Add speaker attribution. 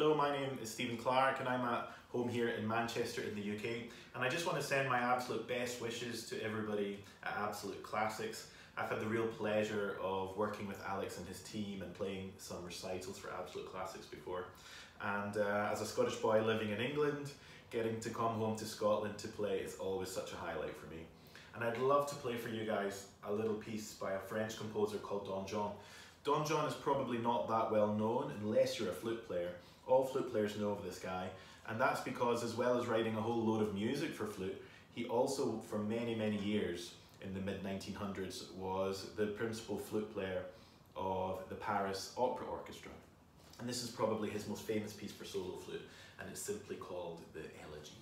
Speaker 1: Hello, my name is Stephen Clark and I'm at home here in Manchester in the UK and I just want to send my absolute best wishes to everybody at Absolute Classics. I've had the real pleasure of working with Alex and his team and playing some recitals for Absolute Classics before. And uh, as a Scottish boy living in England, getting to come home to Scotland to play is always such a highlight for me. And I'd love to play for you guys a little piece by a French composer called Donjon. Donjon is probably not that well known unless you're a flute player. All flute players know of this guy, and that's because as well as writing a whole load of music for flute, he also, for many, many years in the mid 1900s, was the principal flute player of the Paris Opera Orchestra. And this is probably his most famous piece for solo flute, and it's simply called the Elegy.